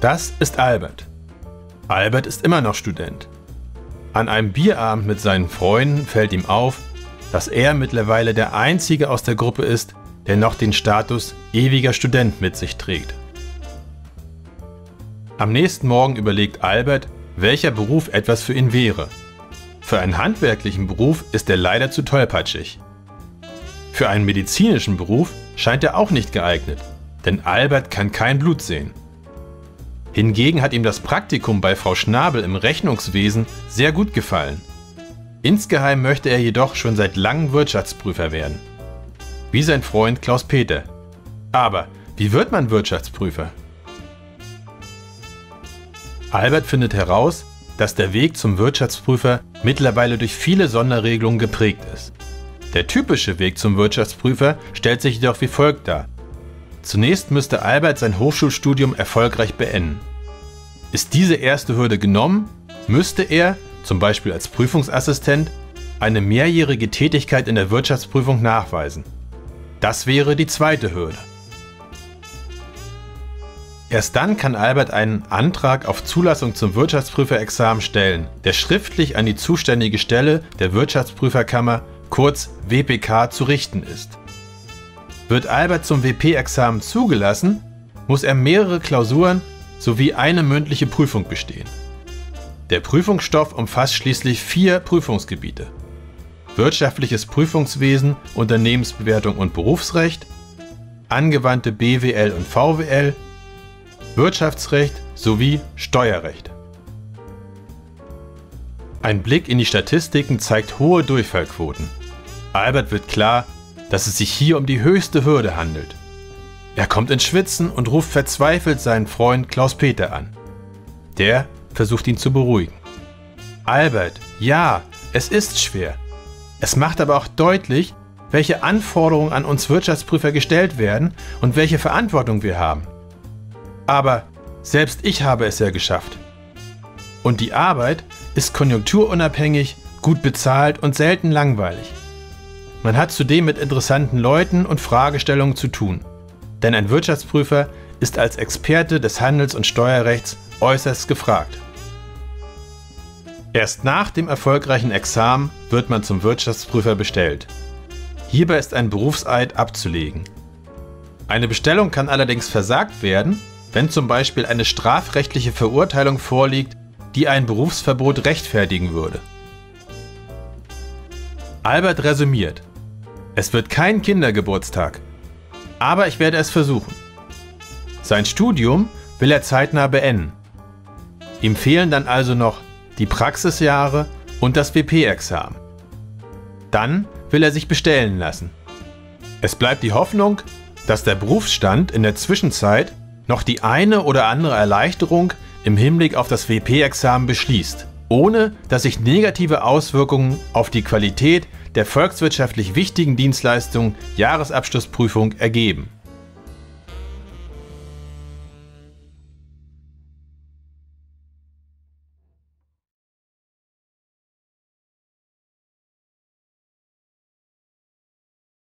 Das ist Albert. Albert ist immer noch Student. An einem Bierabend mit seinen Freunden fällt ihm auf, dass er mittlerweile der Einzige aus der Gruppe ist, der noch den Status ewiger Student mit sich trägt. Am nächsten Morgen überlegt Albert, welcher Beruf etwas für ihn wäre. Für einen handwerklichen Beruf ist er leider zu tollpatschig. Für einen medizinischen Beruf scheint er auch nicht geeignet, denn Albert kann kein Blut sehen. Hingegen hat ihm das Praktikum bei Frau Schnabel im Rechnungswesen sehr gut gefallen. Insgeheim möchte er jedoch schon seit langem Wirtschaftsprüfer werden. Wie sein Freund Klaus Peter. Aber wie wird man Wirtschaftsprüfer? Albert findet heraus, dass der Weg zum Wirtschaftsprüfer mittlerweile durch viele Sonderregelungen geprägt ist. Der typische Weg zum Wirtschaftsprüfer stellt sich jedoch wie folgt dar. Zunächst müsste Albert sein Hochschulstudium erfolgreich beenden. Ist diese erste Hürde genommen, müsste er, zum Beispiel als Prüfungsassistent, eine mehrjährige Tätigkeit in der Wirtschaftsprüfung nachweisen. Das wäre die zweite Hürde. Erst dann kann Albert einen Antrag auf Zulassung zum Wirtschaftsprüferexamen stellen, der schriftlich an die zuständige Stelle der Wirtschaftsprüferkammer, kurz WPK, zu richten ist. Wird Albert zum WP-Examen zugelassen, muss er mehrere Klausuren sowie eine mündliche Prüfung bestehen. Der Prüfungsstoff umfasst schließlich vier Prüfungsgebiete. Wirtschaftliches Prüfungswesen, Unternehmensbewertung und Berufsrecht, angewandte BWL und VWL, Wirtschaftsrecht sowie Steuerrecht. Ein Blick in die Statistiken zeigt hohe Durchfallquoten. Albert wird klar, dass es sich hier um die höchste Hürde handelt. Er kommt ins Schwitzen und ruft verzweifelt seinen Freund Klaus Peter an. Der versucht ihn zu beruhigen. Albert, ja, es ist schwer. Es macht aber auch deutlich, welche Anforderungen an uns Wirtschaftsprüfer gestellt werden und welche Verantwortung wir haben. Aber selbst ich habe es ja geschafft. Und die Arbeit ist konjunkturunabhängig, gut bezahlt und selten langweilig. Man hat zudem mit interessanten Leuten und Fragestellungen zu tun. Denn ein Wirtschaftsprüfer ist als Experte des Handels- und Steuerrechts äußerst gefragt. Erst nach dem erfolgreichen Examen wird man zum Wirtschaftsprüfer bestellt. Hierbei ist ein Berufseid abzulegen. Eine Bestellung kann allerdings versagt werden, wenn zum Beispiel eine strafrechtliche Verurteilung vorliegt, die ein Berufsverbot rechtfertigen würde. Albert resümiert. Es wird kein Kindergeburtstag. Aber ich werde es versuchen. Sein Studium will er zeitnah beenden. Ihm fehlen dann also noch die Praxisjahre und das WP-Examen. Dann will er sich bestellen lassen. Es bleibt die Hoffnung, dass der Berufsstand in der Zwischenzeit noch die eine oder andere Erleichterung im Hinblick auf das WP-Examen beschließt, ohne dass sich negative Auswirkungen auf die Qualität der volkswirtschaftlich wichtigen Dienstleistung Jahresabschlussprüfung ergeben.